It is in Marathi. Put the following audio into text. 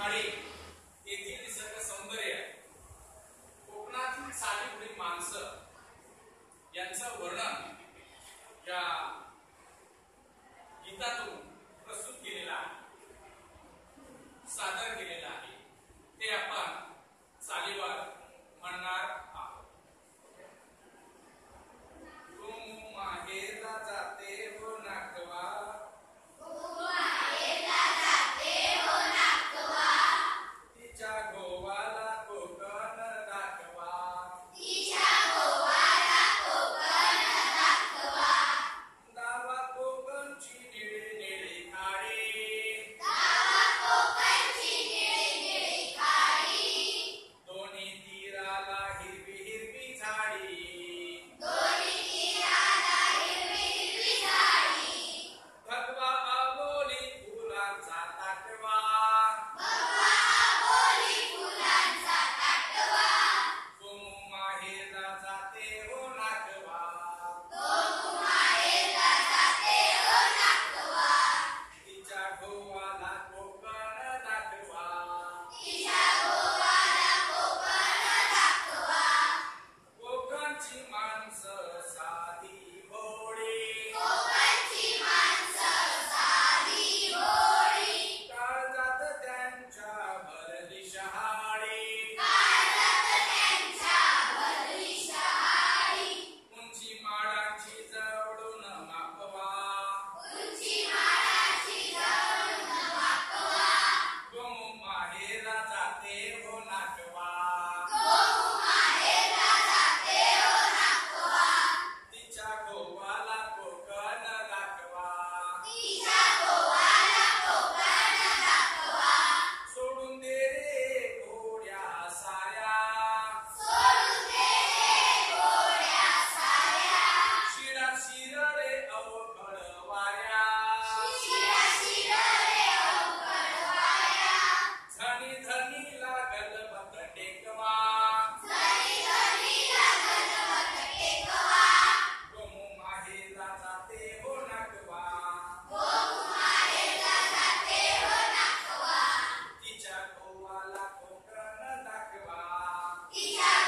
खाडी येथील निसर्ग सौंदर्य कोकणातील साडीपुढील माणसं यांचं वर्णन या Yeah.